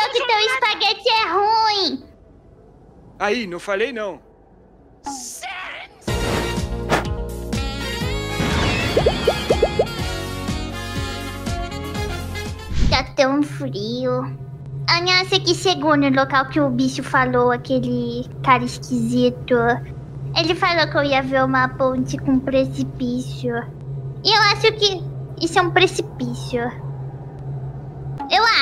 falou que teu espaguete é ruim. Aí, não falei não. Tá tão frio. Anhasa que chegou no local que o bicho falou, aquele cara esquisito. Ele falou que eu ia ver uma ponte com um precipício. E eu acho que isso é um precipício.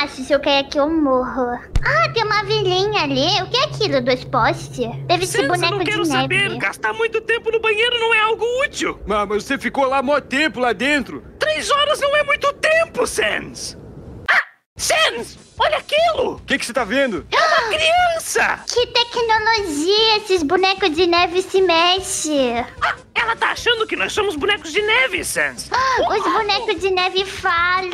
Acho, se eu cair aqui eu morro. Ah, tem uma velhinha ali. O que é aquilo? Dois postes? Deve ser Sans, eu boneco não quero de saber. neve. Gastar muito tempo no banheiro não é algo útil. Ah, mas você ficou lá mó tempo lá dentro. Três horas não é muito tempo, Sans. Ah, Sans, olha aquilo. O que que você tá vendo? É uma criança. Que tecnologia! Esses bonecos de neve se mexem. Ah, ela tá achando que nós somos bonecos de neve, Sans. Os bonecos de neve falam.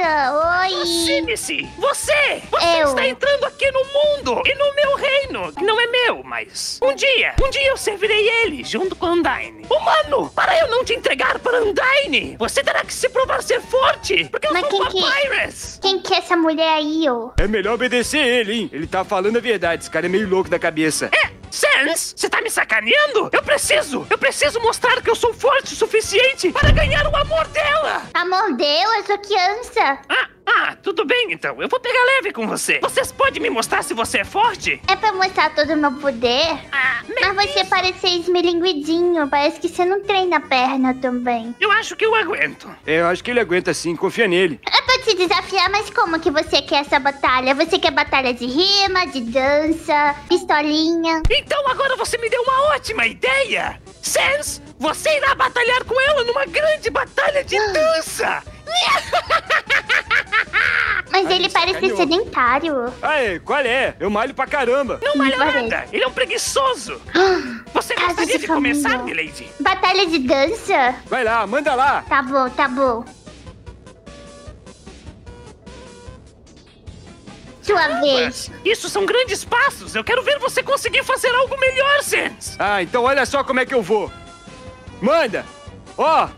Oi! Aproxime-se! Você! Você Eu. está entrando aqui no mundo e no meu reino, que não é meu, mas um dia, um dia eu servirei ele junto com Undyne. Humano, para eu não te entregar para Undyne, você terá que se provar ser forte, porque eu Mas sou quem que- Papyrus. Quem que é essa mulher aí, ô? É melhor obedecer ele, hein? Ele tá falando a verdade. Esse cara é meio louco da cabeça. É, Sans, você tá me sacaneando? Eu preciso, eu preciso mostrar que eu sou forte o suficiente para ganhar o amor dela. Amor eu sou criança. Ah, ah, tudo bem então. Eu vou pegar leve com você. Vocês podem me mostrar se você é forte? É pra mostrar todo o meu poder? Ah, Mas você parece esmilinguidinho. Parece que você não treina a perna também. Eu acho que eu aguento. É, eu acho que ele aguenta sim. Confia nele. É pra te desafiar, mas como que você quer essa batalha? Você quer batalha de rima, de dança, pistolinha? Então agora você me deu uma ótima ideia! Sans, você irá batalhar com ela numa grande batalha de dança! Mas ele parece sacaneou. sedentário. Aê, qual é? Eu malho pra caramba. Não malha nada! Ele é um preguiçoso! Você Casa gostaria de de começar, milady? Batalha de dança? Vai lá, manda lá. Tá bom, tá bom. Sua vez. Isso são grandes passos! Eu quero ver você conseguir fazer algo melhor, Sans! Ah, então olha só como é que eu vou. Manda. Ó,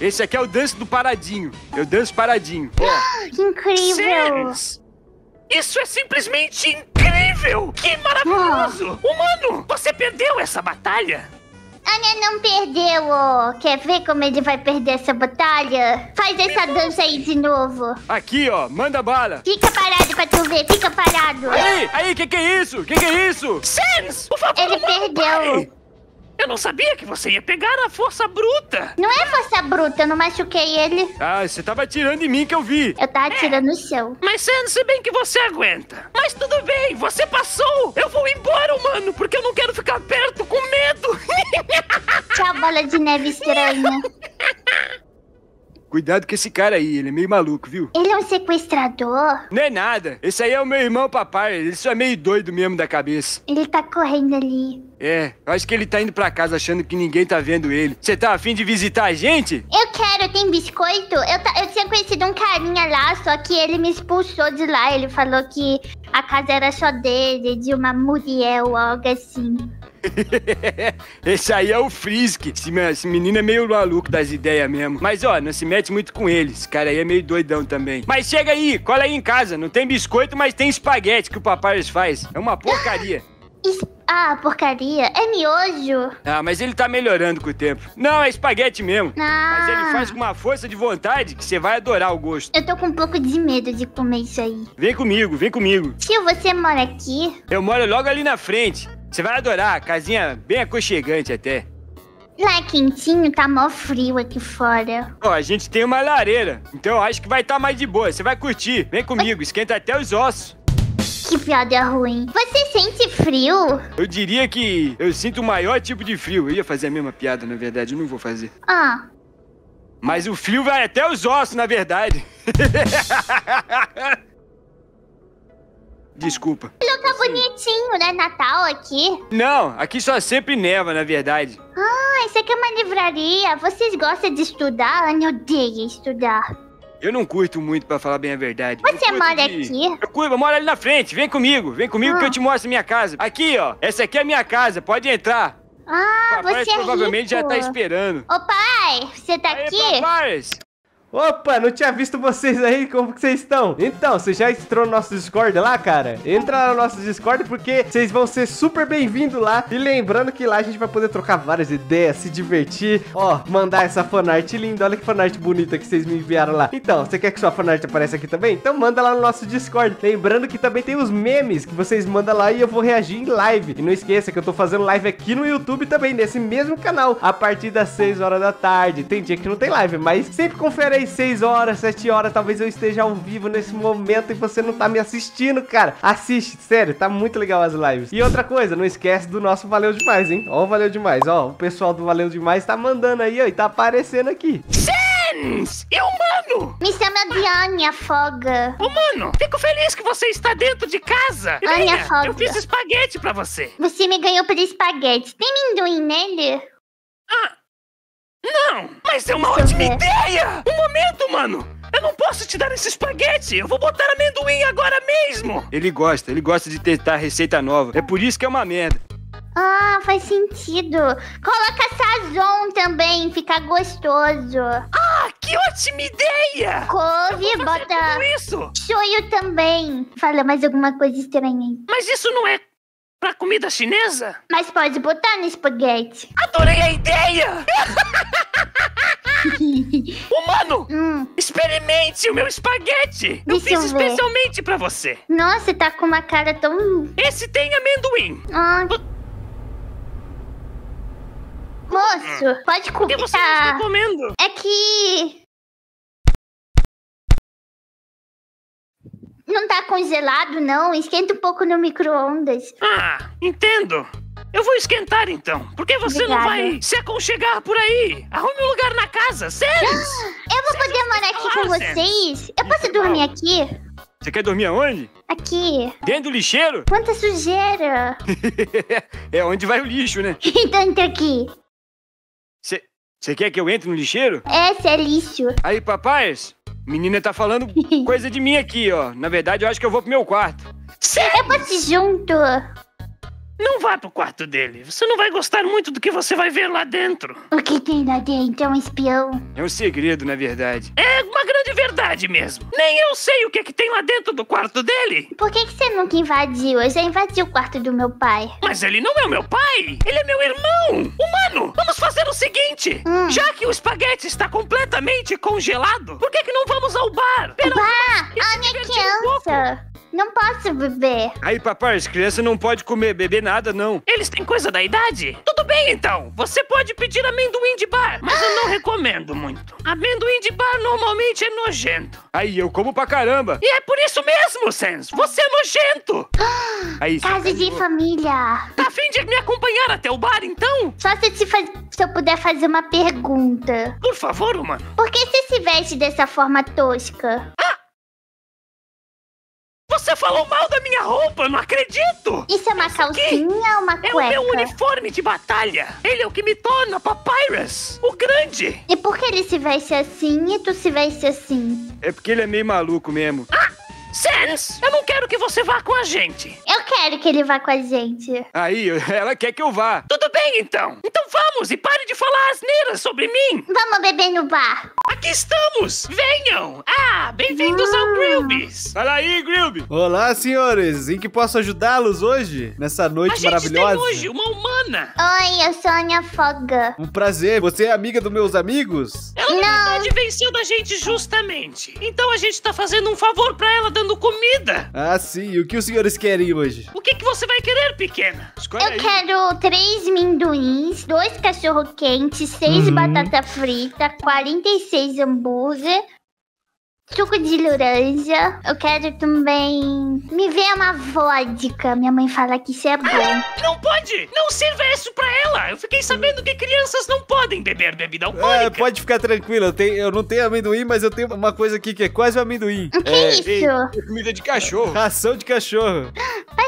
esse aqui é o danço do paradinho. Eu danço paradinho. Ó. Que incrível. Sans! Isso é simplesmente incrível! Que maravilhoso! Humano, você perdeu essa batalha? Anya não perdeu, ô. Quer ver como ele vai perder essa batalha? Faz essa dança aí de novo. Aqui, ó, manda bala. Fica parado pra tu ver, fica parado. Aí, aí, que que é isso? Que que é isso? Sans, por favor, Ele perdeu. pai. Eu não sabia que você ia pegar a força bruta. Não é força bruta, eu não machuquei ele. Ah, você tava atirando em mim que eu vi. Eu tava atirando no chão. Mas Sans, se bem que você aguenta. Mas tudo bem, você passou. Eu vou embora, humano, porque eu não quero ficar perto com medo. Tchau, bola de neve estranha. Cuidado com esse cara aí, ele é meio maluco, viu? Ele é um sequestrador. Não é nada. Esse aí é o meu irmão papai. Ele só é meio doido mesmo da cabeça. Ele tá correndo ali. É, eu acho que ele tá indo pra casa achando que ninguém tá vendo ele. Você tá afim de visitar a gente? Eu quero, tem biscoito? Eu, ta- eu tinha conhecido um carinha lá, só que ele me expulsou de lá. Ele falou que a casa era só dele, de uma Muriel, algo assim. Esse aí é o Frisk. Esse, me- esse menino é meio maluco das ideias mesmo. Mas ó, não se mete muito com ele. Esse cara aí é meio doidão também. Mas chega aí, cola aí em casa. Não tem biscoito, mas tem espaguete que o papai faz. É uma porcaria. Ah, porcaria. É miojo. Ah, mas ele tá melhorando com o tempo. Não, é espaguete mesmo. Ah. Mas ele faz com uma força de vontade que você vai adorar o gosto. Eu tô com um pouco de medo de comer isso aí. Vem comigo, vem comigo. Tio, você mora aqui? Eu moro logo ali na frente. Você vai adorar, casinha bem aconchegante até. Lá é quentinho, tá mó frio aqui fora. Ó, a gente tem uma lareira, então eu acho que vai estar mais de boa. Você vai curtir. Vem comigo, esquenta até os ossos. Que piada ruim. Você sente frio? Eu diria que eu sinto o maior tipo de frio. Eu ia fazer a mesma piada, na verdade, eu não vou fazer. Ah, Mas o frio vai até os ossos, na verdade. Desculpa. tá bonitinho, né? Natal aqui. Não, aqui só sempre neva, na verdade. Ah, isso aqui é uma livraria. Vocês gostam de estudar? Ana odeia estudar. Eu não curto muito, pra falar bem a verdade. Você mora de- aqui? Eu curto, eu moro ali na frente. Vem comigo, vem comigo que Ah. eu te mostro a minha casa. Aqui, ó. Essa aqui é a minha casa, pode entrar. Ah, Papai você é provavelmente já rico. tá esperando. Ô pai, você tá Aí, aqui? papais! Opa, não tinha visto vocês aí, como que vocês estão? Então, você já entrou no nosso Discord lá, cara? Entra no nosso Discord porque vocês vão ser super bem-vindos lá. E lembrando que lá a gente vai poder trocar várias ideias, se divertir. Ó, mandar essa fanart linda, olha que fanart bonita que vocês me enviaram lá. Então, você quer que sua fanart apareça aqui também? Então manda lá no nosso Discord. Lembrando que também tem os memes que vocês mandam lá e eu vou reagir em live. E não esqueça que eu tô fazendo live aqui no YouTube também, nesse mesmo canal, a partir das 6 horas da tarde. Tem dia que não tem live, mas sempre confere aí 6 horas, 7 horas, talvez eu esteja ao vivo nesse momento e você não tá me assistindo, cara. Assiste, sério, tá muito legal as lives. E outra coisa, não esquece do nosso Valeu Demais, hein? Ó, Valeu Demais, ó, o pessoal do Valeu Demais tá mandando aí, ó, e tá aparecendo aqui. Sans! E humano! Me chama de Anya Foga. Humano, fico feliz que você está dentro de casa. Venha, Foga. eu fiz espaguete pra você. Você me ganhou por espaguete. Tem amendoim nele? Ah, não, mas é uma ótima ideia! Um momento, mano! Eu não posso te dar esse espaguete! Eu vou botar amendoim agora mesmo! Ele gosta, ele gosta de tentar receita nova. É por isso que é uma merda. Ah, faz sentido. Coloca sazon também, fica gostoso. Ah, que ótima ideia! Couve, Vou fazer bota tudo isso! shoyu também. Fala mais alguma coisa estranha aí. Mas isso não é pra comida chinesa? Mas pode botar no espaguete. Adorei a ideia! Humano, Hum, experimente o meu espaguete! Eu Deixa fiz eu especialmente pra você. nossa, tá com uma cara tão... Esse tem amendoim. Ah. Moço, pode Por que comer. você está Tá. comendo? É que... Não tá congelado, não. Esquenta um pouco no micro-ondas. Ah, entendo. Eu vou esquentar então. Por que você não Obrigada. vai se aconchegar por aí? Arrume um lugar na casa, sério? Eu vou poder morar aqui com vocês? Eu posso dormir aqui? Você quer dormir aonde? Aqui. Dentro do lixeiro? Quanta sujeira. é onde vai o lixo, né? então entra aqui. Você quer que eu entre no lixeiro? Esse é lixo. Aí, papais, menina tá falando coisa de mim aqui, ó. Na verdade, eu acho que eu vou pro meu quarto. Eu posso ir junto. Não vá pro quarto dele. Você não vai gostar muito do que você vai ver lá dentro. O que tem lá dentro? É um espião. É um segredo, na verdade. É uma grande verdade mesmo. Nem eu sei o que, que tem lá dentro do quarto dele. Por que, que você nunca invadiu? Eu já invadi o quarto do meu pai. Mas ele não é o meu pai. Ele é meu irmão. Humano, vamos fazer o seguinte. Hum. Já que o espaguete está completamente congelado, por que, que não vamos ao bar? E se a minha divertir um criança. Não posso beber. Aí, papai, as crianças não podem comer, beber nada, não. Eles têm coisa da idade? Tudo bem então. Você pode pedir amendoim de bar, mas eu não recomendo muito. Amendoim de bar normalmente é nojento. Aí, eu como pra caramba. E é por isso mesmo, Sans. Você é nojento. Aí, Casa de família. Tá a fim de me acompanhar até o bar então? Só se, eu te faz- se eu puder fazer uma pergunta. Por favor, humano. Por que você se veste dessa forma tosca? Você falou mal da minha roupa, eu não acredito. Isso é uma Isso calcinha ou uma É o meu cueca? uniforme de batalha. Ele é o que me torna Papyrus, o grande. E por que ele se veste assim e tu se veste assim? É porque ele é meio maluco mesmo. Sans, eu não quero que você vá com a gente. Eu quero que ele vá com a gente. Aí, ela quer que eu vá. Tudo bem, então. Então vamos e pare de falar asneiras sobre mim. Vamos beber no bar. Aqui estamos. Venham. Ah, bem-vindos ao Grillbys. Fala aí, Grilby. Olá, senhores! Em que posso ajudá-los hoje? Nessa A noite gente maravilhosa? tem hoje uma humana. Oi, eu sou a Ania Foga. Um prazer. Você é amiga dos meus amigos? Ela, Não. na verdade, venceu da gente justamente. Então a gente tá fazendo um favor pra ela dando comida. Ah, sim. E o que os senhores querem hoje? O que, que você vai querer, pequena? Escolhe Eu aí. quero três minduins, dois cachorro-quentes, seis Uhum. batata frita, 46 hambúrguer, suco de laranja. Eu quero também... Me vê uma vodka. Minha mãe fala que isso é bom. Não pode! Não sirva isso pra ela! Eu fiquei sabendo que crianças não podem beber bebida alcoólica. É, pode ficar tranquilo. Eu, tenho, eu não tenho amendoim, mas eu tenho uma coisa aqui que é quase um amendoim. O que é, É, isso? Ei, é comida de cachorro. ração de cachorro.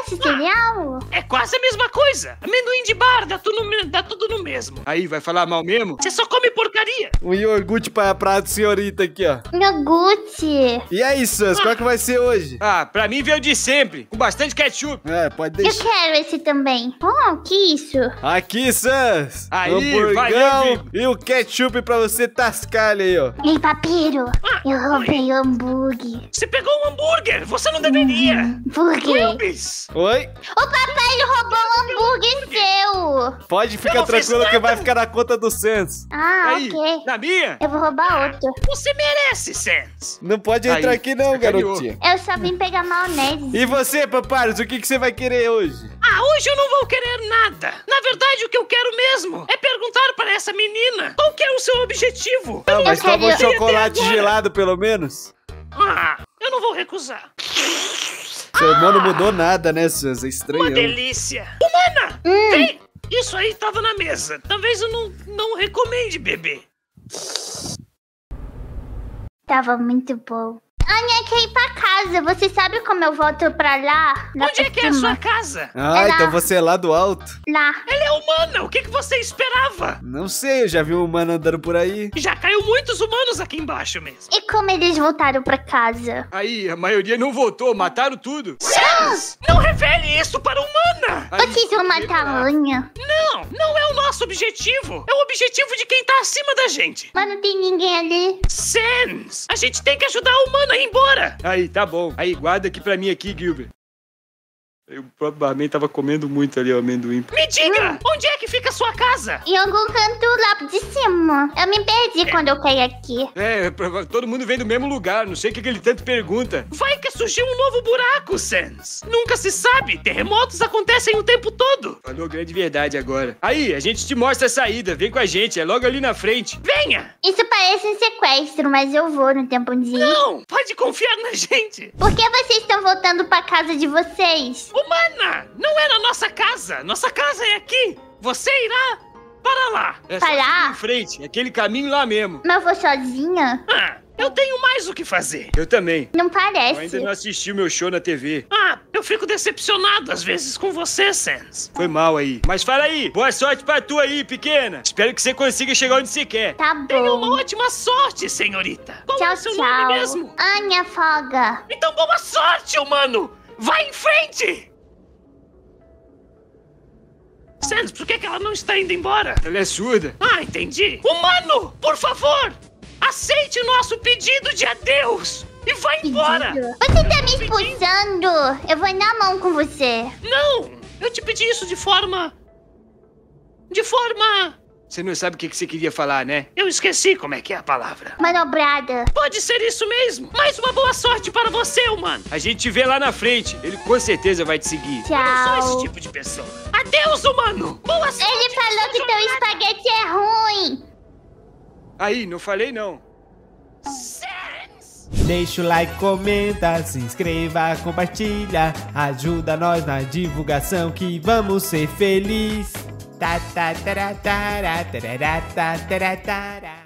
Esse cereal? É quase a mesma coisa. Amendoim de bar, dá tudo, no- dá tudo no mesmo. Aí, vai falar mal mesmo? Você só come porcaria. Um iogurte pra, pra senhorita aqui, ó. Iogurte. E aí, Sans, qual que vai ser hoje? Ah, pra mim veio de sempre, com bastante ketchup. É, pode Eu deixar. quero esse também. Oh, que isso? Aqui, Sans. Aí, Hamburgão valeu, e o ketchup pra você tascar ali, ó. Ei, papiro. Ah, Eu roubei o hambúrguer. Você pegou um hambúrguer, você não deveria. Por quê? Oi? O papai ele roubou um hambúrguer seu. Pode Eu ficar tranquilo que vai ficar na conta do Sans. Ah, Aí, ok. na minha? Eu vou roubar outro. você merece, Sans. Não pode entrar Aí, aqui não, garotinha. Eu só vim pegar maionese. E você, Paparos, o que, que você vai querer hoje? Ah, hoje eu não vou querer nada. Na verdade, o que eu quero mesmo é perguntar para essa menina qual que é o seu objetivo. Ah, mas toma um chocolate gelado, pelo menos. Ah, eu não vou recusar. Seu irmão não mudou nada, né, Sans? É Uma estranho. delícia. Humana, vem. Isso aí tava na mesa. Talvez eu não, não recomende beber. Tava muito bom. Ania quer ir pra casa. Você sabe como eu volto pra lá? lá Onde é que é a sua casa? Ah, É lá. então você é lá do alto? Lá. Ela é humana. O que, que você esperava? Não sei, eu já vi um humano andando por aí. Já caiu muitos humanos aqui embaixo mesmo. E como eles voltaram pra casa? Aí, a maioria não votou, mataram tudo. Sans, não revele isso para a humana. Aí, Vocês vão matar a Anya? Não, não é o nosso objetivo. É o objetivo de quem tá acima da gente. Mas não tem ninguém ali. Sans, a gente tem que ajudar a humana ir embora. Aí, tá bom. Aí, guarda aqui pra mim aqui, Gilbert. Eu provavelmente tava comendo muito ali o amendoim. Me diga, onde é que fica a sua casa? Em algum canto lá de cima. Eu me perdi quando eu caí aqui. É, prova- todo mundo vem do mesmo lugar, não sei o que, que ele tanto pergunta. Vai que surgiu um novo buraco, Sans. Nunca se sabe, terremotos acontecem o tempo todo. Falou grande verdade agora. Aí, a gente te mostra a saída, vem com a gente, é logo ali na frente. Venha. Isso parece um sequestro, mas eu vou no tempo de ir. Não, pode confiar na gente. Por que vocês estão voltando pra casa de vocês? Humana, não é na nossa casa. Nossa casa é aqui. Você irá para lá. É só Parar? seguir em frente, aquele caminho lá mesmo. Mas eu vou sozinha? Ah, eu tenho mais o que fazer. Eu também. Não Eu parece. ainda não assisti o meu show na TV. Ah, eu fico decepcionado às vezes com você, Sans. Foi mal aí. Mas fala aí, boa sorte pra tu aí, pequena. Espero que você consiga chegar onde você quer. Tá Tenha uma bom. ótima sorte, senhorita. Qual é Tchau, o seu nome tchau. mesmo? Anya Foga. Então boa sorte, humano! Vai em frente! Sans, por que, que ela não está indo embora? Ela é surda. Ah, entendi. Humano, por favor, aceite o nosso pedido de adeus e vá embora. Você tá me expulsando? Eu vou na mão com você. Não, eu te pedi isso de forma... De forma... Você não sabe o que que você queria falar, né? Eu esqueci como é que é a palavra. Manobrada. Pode ser isso mesmo. Mais uma boa sorte para você, humano. A gente te vê lá na frente. Ele com certeza vai te seguir. Eu não sou esse Tchau. tipo de pessoa. Adeus, humano. Boa sorte. Ele falou que teu espaguete é ruim. Aí, não falei não. Sans. Deixa o like, comenta, se inscreva, compartilha. Ajuda nós na divulgação que vamos ser felizes. タッタッタラッタラッタラッタッタラッタラ